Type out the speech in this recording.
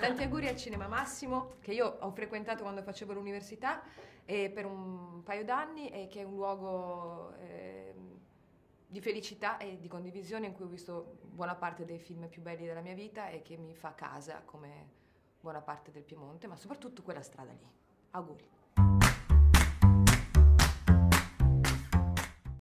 Tanti auguri al Cinema Massimo, che io ho frequentato quando facevo l'università e per un paio d'anni e che è un luogo eh, di felicità e di condivisione in cui ho visto buona parte dei film più belli della mia vita e che mi fa casa come buona parte del Piemonte, ma soprattutto quella strada lì. Auguri.